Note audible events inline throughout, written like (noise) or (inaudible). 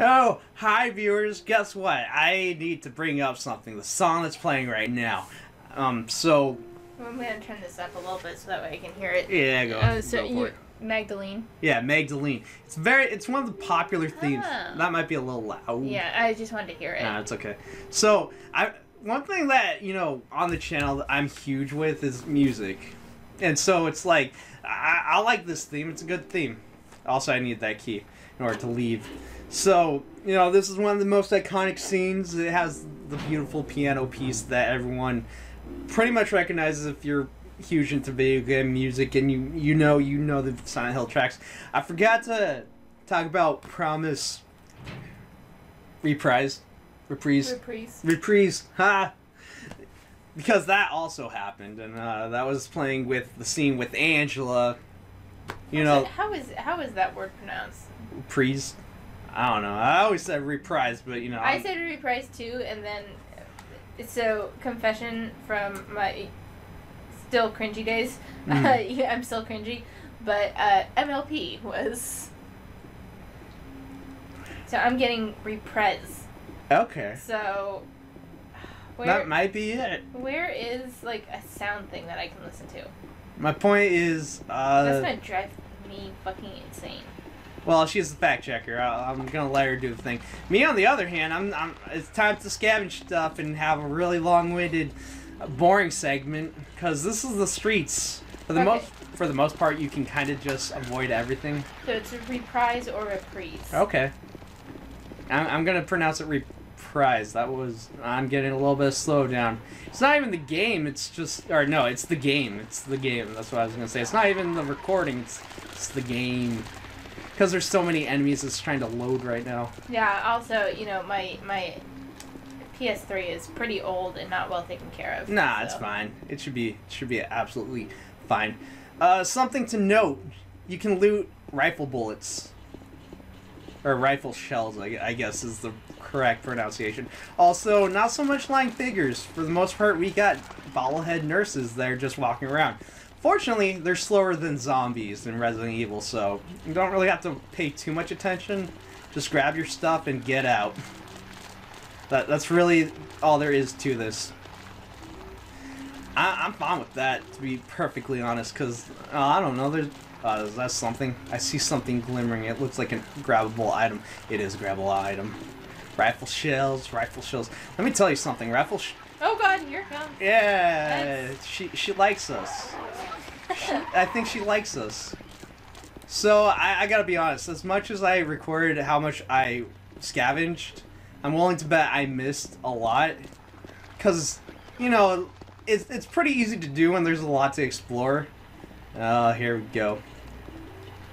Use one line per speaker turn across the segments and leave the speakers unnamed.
Oh, hi viewers. Guess what? I need to bring up something. The song that's playing right now. Um, so
I'm gonna turn this up a little bit so that way I can hear it.
yeah, go.
Oh, so
go for
you,
it.
Magdalene.
Yeah, Magdalene. It's very. It's one of the popular themes.
Oh.
That might be a little loud.
Yeah, I just wanted to hear it.
Nah, it's okay. So I one thing that you know on the channel that I'm huge with is music, and so it's like I, I like this theme. It's a good theme. Also, I need that key in order to leave. So you know this is one of the most iconic scenes. It has the beautiful piano piece that everyone pretty much recognizes if you're huge into video game music and you you know you know the Silent Hill tracks. I forgot to talk about Promise reprise reprise
Reprise.
reprise ha because that also happened and uh, that was playing with the scene with angela you know
how is how is that word pronounced?
reprise i don't know i always said reprise but you know
I
I'm-
said reprise too, and then so confession from my still cringy days.
Mm. (laughs)
yeah, I'm still cringy, but uh, MLP was. So I'm getting reprise.
okay
So where
that might be it
where is like a sound thing that I can listen to?
my point is
That's
uh
gonna drive me fucking insane.
Well she's the fact checker I, i'm gonna let her do the thing me on the other hand i'm, I'm it's time to scavenge stuff and have a really long-winded boring segment because this is the streets for the
Okay.
most for the most part you can kind of just avoid everything
So it's a reprise or a reprise.
Okay. I'm, I'm gonna pronounce it reprise. That was I'm getting a little bit of slowdown. It's not even the game. It's just or no, it's the game. It's the game. That's what I was gonna say. It's not even the recording. It's it's the game. Because there's so many enemies it's trying to load right now.
Yeah. Also, you know, my my PS3 is pretty old and not well taken care of.
Nah, it's fine. It should be it should be absolutely fine. Uh, something to note: you can loot rifle bullets or rifle shells. I, I guess is the correct pronunciation. Also, not so much lying figures. For the most part, we got bobblehead nurses that are just walking around. Fortunately, they're slower than zombies in Resident Evil, so you don't really have to pay too much attention. Just grab your stuff and get out. That, that's really all there is to this. I, I'm fine with that, to be perfectly honest, because, uh, I don't know, there's, uh, is that something? I see something glimmering. It looks like a grabbable item. It is a grabbable item. Rifle shells, rifle shells. Let me tell you something, rifle sh-
Oh God, here it comes.
Yeah,
That's-
she, she likes us. I think she likes us. So, I, I gotta be honest, as much as I recorded how much I scavenged, I'm willing to bet I missed a lot. Because, you know, it's, it's pretty easy to do when there's a lot to explore. Uh, here we go.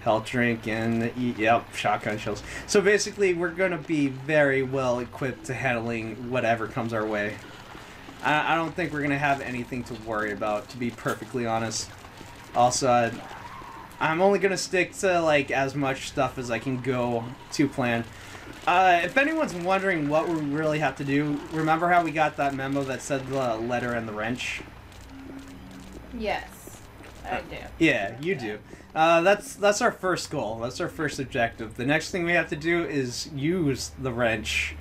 Health drink and eat, yep, shotgun shells. So basically, we're gonna be very well equipped to handling whatever comes our way. I, I don't think we're gonna have anything to worry about, to be perfectly honest. Also, uh, I'm only gonna stick to like as much stuff as I can go to plan. Uh, if anyone's wondering what we really have to do, remember how we got that memo that said the letter and the wrench?
Yes, I do.
Yeah, you do. Uh, that's that's our first goal. That's our first objective. The next thing we have to do is use the wrench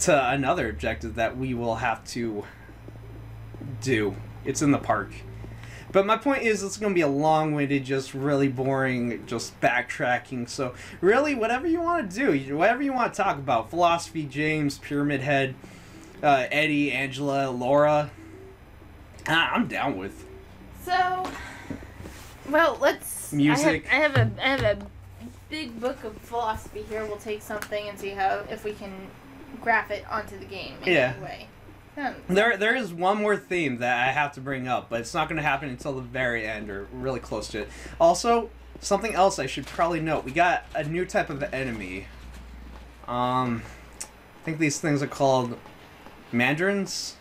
to another objective that we will have to do. It's in the park. But my point is, it's going to be a long-winded, just really boring, just backtracking. So really, whatever you want to do, whatever you want to talk about, philosophy, James, Pyramid Head, uh, Eddie, Angela, Laura, I- I'm down with.
So, well, let's.
Music.
I have, I have a I have a big book of philosophy here. We'll take something and see how if we can graph it onto the game in
Yeah.
any way.
There, there is one more theme that I have to bring up, but it's not going to happen until the very end or really close to it. Also, something else I should probably note: we got a new type of enemy. Um, I think these things are called mandarins.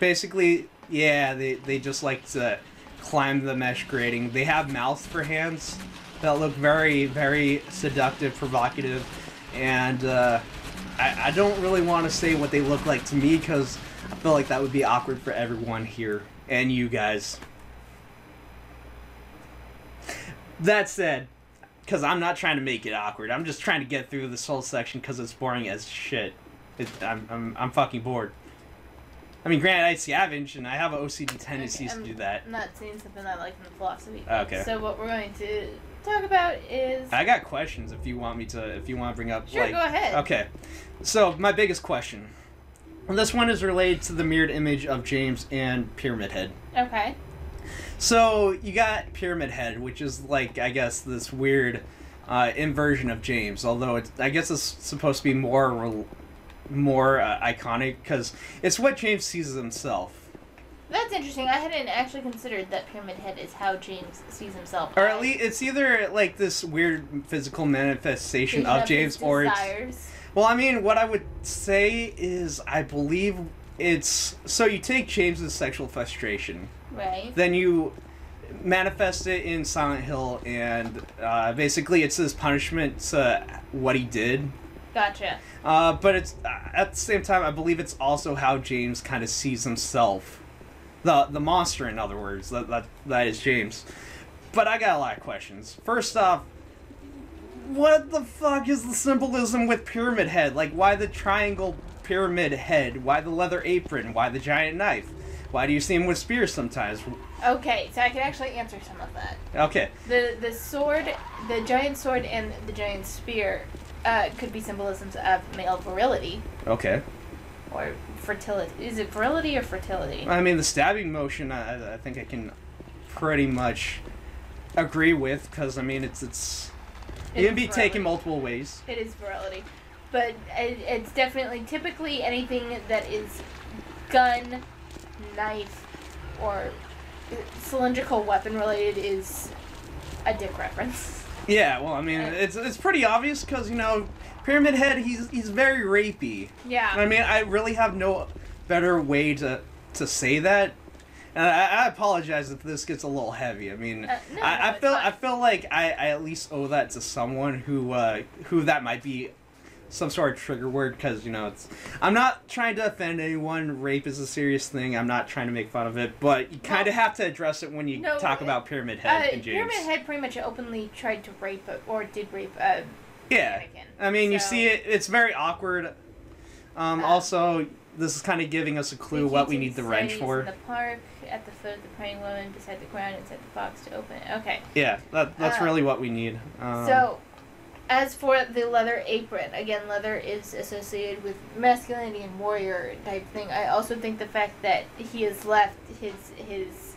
Basically, yeah, they they just like to climb the mesh grating. They have mouths for hands that look very, very seductive, provocative, and. Uh, I, I don't really want to say what they look like to me because I feel like that would be awkward for everyone here and you guys. That said, because I'm not trying to make it awkward. I'm just trying to get through this whole section because it's boring as shit. It, I'm, I'm I'm fucking bored. I mean, granted, I scavenge and I have OCD tendencies
I'm
to do that.
I'm not seeing something I like in the philosophy.
Okay.
So what we're going to talk about is.
I got questions if you want me to if you want to bring up
Sure,
like
go ahead.
Okay. So, my biggest question. This one is related to the mirrored image of James and Pyramid Head.
Okay.
So, you got Pyramid Head, which is like I guess this weird uh, inversion of James, although it's I guess it's supposed to be more more uh, iconic cuz it's what James sees as himself.
That's interesting. I hadn't actually considered that Pyramid Head is how James sees himself.
Or at least it's either like this weird physical manifestation
vision
of
his
James or it's. Well, I mean, what I would say is, I believe it's so you take James's sexual frustration,
Right.
then you manifest it in Silent Hill, and uh, basically it's his punishment to what he did.
Gotcha.
Uh, but it's at the same time, I believe it's also how James kind of sees himself, the the monster, in other words, that that, that is James. But I got a lot of questions. First off, what the fuck is the symbolism with Pyramid Head? Like, why the triangle pyramid head? Why the leather apron? Why the giant knife? Why do you see him with spears sometimes?
Okay, so I can actually answer some of that.
Okay,
The the sword, the giant sword, and the giant spear uh, could be symbolisms of male virility
okay.
Or fertility. Is it virility or fertility?
I mean, the stabbing motion, I, I think I can pretty much agree with, because, I mean, it's, it's,
It
it can
is
be taken multiple ways.
It is virility, but it, it's definitely typically anything that is gun, knife, or cylindrical weapon related is a dick reference.
Yeah, well, I mean, (laughs) it's it's pretty obvious because you know, Pyramid Head, he's he's very rapey.
Yeah.
I mean, I really have no better way to to say that. And I, I apologize if this gets a little heavy. I mean,
Uh, no,
I,
no,
I feel
fine.
I feel like I, I at least owe that to someone who uh, who that might be some sort of trigger word because you know it's I'm not trying to offend anyone. Rape is a serious thing. I'm not trying to make fun of it, but you kind of have to address it when you
No,
talk
uh,
about Pyramid
Uh,
Head and James.
Pyramid Head pretty much openly tried to rape uh, or did rape uh,
Yeah.
mannequin.
I mean, you see it, it's very awkward. Um,
Um,
also, this is kind of giving us a clue what we need the wrench for.
In the park, at the foot of the praying woman, beside the ground, inside the box to open it. Okay.
Yeah, that, that's
Uh,
really what we need. Um,
so, as for the leather apron, again, leather is associated with masculinity and warrior type thing. I also think the fact that he has left his his.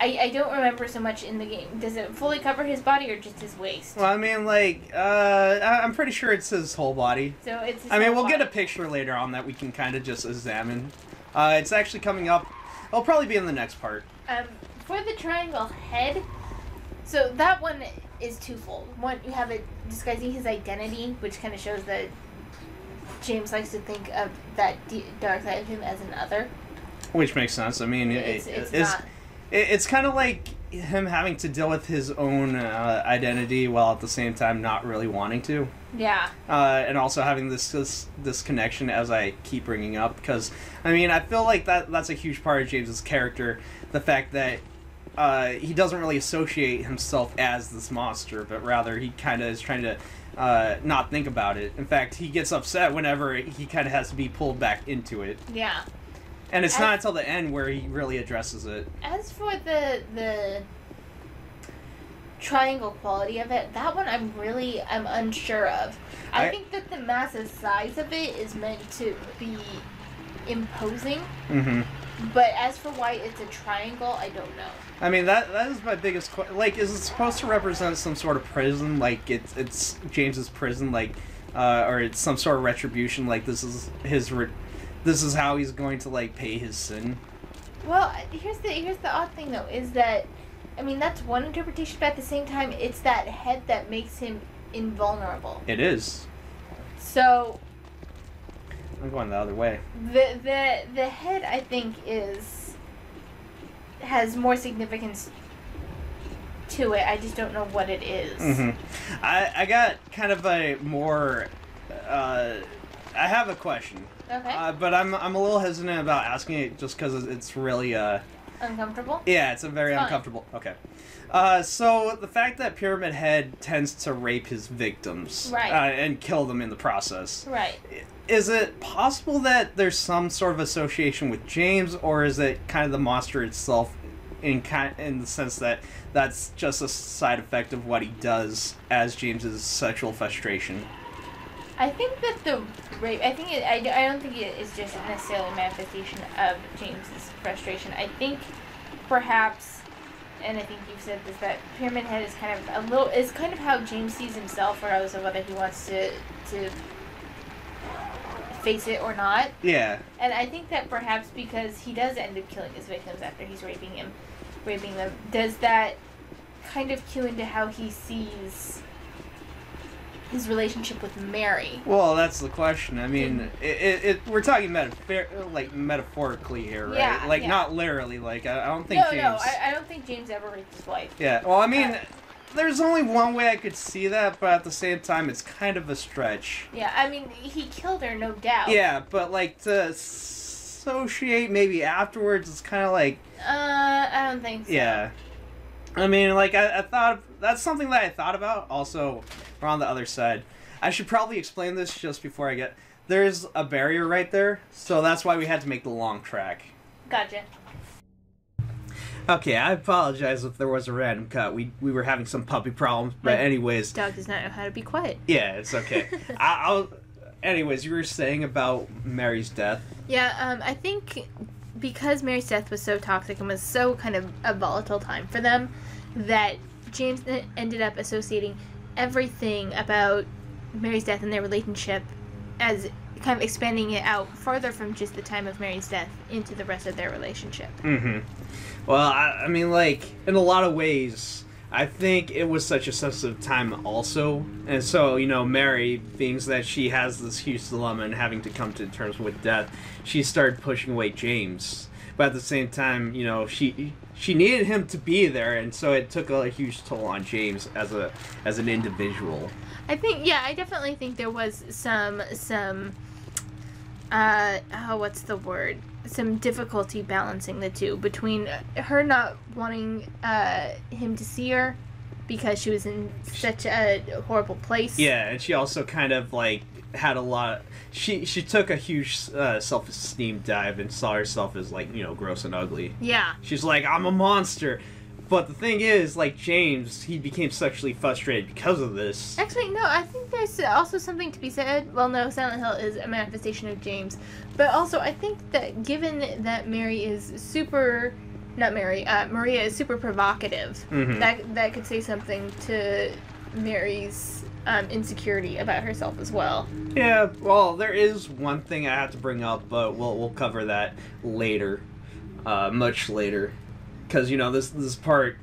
I, I don't remember so much in the game. Does it fully cover his body or just his waist?
Well, I mean, like, uh, I- I'm pretty sure it's his whole body.
So it's. his
I mean,
whole
we'll get a
body.
picture later on that we can kind of just examine. Uh, it's actually coming up. It'll probably be in the next part.
Um, for the triangle head, so that one is twofold. One, you have it disguising his identity, which kind of shows that James likes to think of that d- dark side of him as an other.
Which makes sense. I mean, it-
It's, it's,
it's,
not.
It- it's kind of like him having to deal with his own uh, identity while at the same time not really wanting to.
Yeah.
uh, and also having this, this this connection as I keep bringing up because I mean I feel like that that's a huge part of James's character the fact that uh, he doesn't really associate himself as this monster but rather he kind of is trying to uh, not think about it in fact he gets upset whenever he kind of has to be pulled back into it
Yeah.
And it's
As-
not until the end where he really addresses it
As for the the triangle quality of it, that one I'm really I'm unsure of. I,
I-
think that the massive size of it is meant to be imposing,
mm-hmm.
but as for why it's a triangle, I don't know.
I mean that that is my biggest like is it supposed to represent some sort of prison like it's it's James's prison like uh, or it's some sort of retribution like this is his re- this is how he's going to like pay his sin.
Well, here's the here's the odd thing though is that, I mean that's one interpretation, but at the same time, it's that head that makes him invulnerable.
It is.
So
I'm going the other way.
the the the head I think is has more significance to it. I just don't know what it is.
Mm-hmm. I I got kind of a more uh, I have a question,
Okay.
uh, but I'm I'm a little hesitant about asking it just because it's really uh
Uncomfortable.
Yeah, it's a very
It's
uncomfortable. Okay. Uh, so the fact that Pyramid Head tends to rape his victims,
Right.
uh, and kill them in the process,
Right.
is it possible that there's some sort of association with James, or is it kind of the monster itself, in kind in the sense that that's just a side effect of what he does as James's sexual frustration?
I think that the rape. I think it. I, I don't think it is just necessarily a manifestation of James's frustration. I think perhaps, and I think you've said this that Pyramid Head is kind of a little is kind of how James sees himself, regardless of whether he wants to to face it or not.
Yeah.
And I think that perhaps because he does end up killing his victims after he's raping him, raping them, does that kind of cue into how he sees his relationship with Mary?
Well, that's the question. I mean, it, it, it we're talking metaphor like metaphorically here, right?
Yeah,
like
yeah.
not literally. Like I, I don't think
no,
James.
no, I, I don't think James ever raped his wife.
Yeah. Well, I mean,
Uh,
there's only one way I could see that, but at the same time, it's kind of a stretch.
Yeah, I mean, he killed her, no doubt.
Yeah, but like to associate maybe afterwards, it's kind of like
Uh, I don't think so.
yeah. I mean, like I, I thought that's something that I thought about. Also, we're on the other side. I should probably explain this just before I get. There's a barrier right there, so that's why we had to make the long track.
Gotcha.
Okay, I apologize if there was a random cut. We we were having some puppy problems, but
My-
anyways,
Dog does not know how to be quiet.
yeah, it's okay. (laughs) I, I'll. Anyways, you were saying about Mary's death.
Yeah, um, I think because Mary's death was so toxic and was so kind of a volatile time for them, that James ended up associating everything about Mary's death and their relationship as kind of expanding it out farther from just the time of Mary's death into the rest of their relationship.
Mm-hmm. Well, I, I mean, like in a lot of ways, I think it was such a sensitive time, also, and so you know, Mary, being that she has this huge dilemma and having to come to terms with death, she started pushing away James. But at the same time, you know, she she needed him to be there, and so it took a huge toll on James as a as an individual.
I think yeah, I definitely think there was some some uh oh what's the word? Some difficulty balancing the two between her not wanting uh him to see her because she was in such a horrible place.
Yeah, and she also kind of like had a lot. she she took a huge uh, self esteem dive and saw herself as like you know gross and ugly.
Yeah.
She's like, I'm a monster. But the thing is, like James, he became sexually frustrated because of this.
Actually, no, I think there's also something to be said. Well, no, Silent Hill is a manifestation of James. But also, I think that given that Mary is super. Not Mary, uh, Maria is super provocative.
Mhm.
That, that could say something to Mary's um, insecurity about herself as well.
Yeah, well, there is one thing I have to bring up, but we'll we'll cover that later, uh, much later, because you know this this part,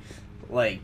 like,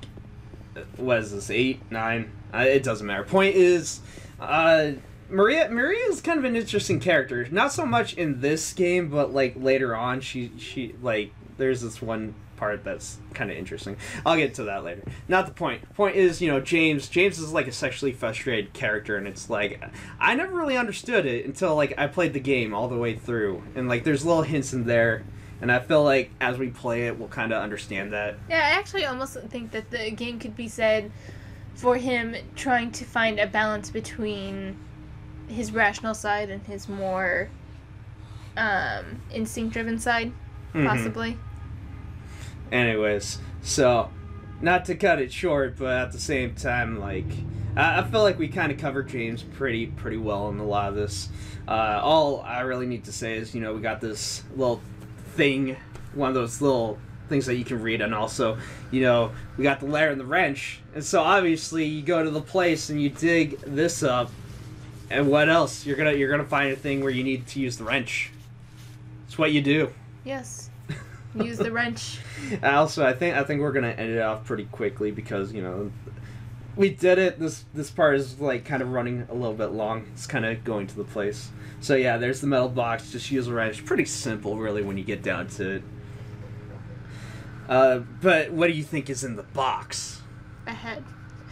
what is this eight nine? Uh, it doesn't matter. Point is, uh, Maria Maria is kind of an interesting character. Not so much in this game, but like later on, she she like there's this one part that's kind of interesting. I'll get to that later. Not the point. Point is, you know, James. James is like a sexually frustrated character, and it's like I never really understood it until like I played the game all the way through, and like there's little hints in there, and I feel like as we play it, we'll kind of understand that.
Yeah, I actually almost think that the game could be said for him trying to find a balance between his rational side and his more um, instinct driven side,
Mhm.
possibly.
Anyways, so not to cut it short, but at the same time, like I, I feel like we kind of covered James pretty pretty well in a lot of this. Uh, all I really need to say is, you know, we got this little thing, one of those little things that you can read, and also, you know, we got the lair and the wrench, and so obviously you go to the place and you dig this up, and what else? You're gonna you're gonna find a thing where you need to use the wrench. It's what you do.
Yes. (laughs) Use the wrench.
Also, I think I think we're gonna end it off pretty quickly because you know we did it. This this part is like kind of running a little bit long. It's kind of going to the place. So yeah, there's the metal box. Just use a wrench. Pretty simple, really, when you get down to it. Uh, but what do you think is in the box?
A head.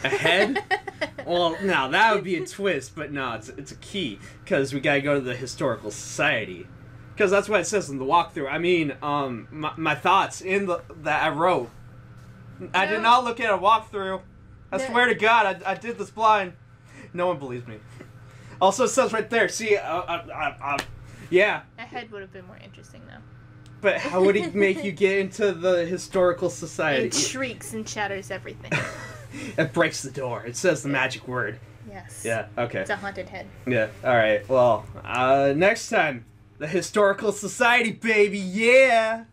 A head? (laughs) Well, now that would be a twist, but no, it's it's a key because we gotta go to the historical society because that's what it says in the walkthrough. I mean, um, my, my thoughts in the that I wrote I did not look at a walkthrough. I swear to God, I, I did this blind. No one believes me. Also, it says right there. See, uh, uh, uh, uh, yeah,
A head would have been more interesting though.
but how would he make you get into the historical society?
It shrieks and shatters everything. (laughs)
it breaks the door. It says the magic word.
yes.
Yeah. Okay.
It's a haunted head.
Yeah. All right. Well, uh, next time, the historical society, baby. Yeah.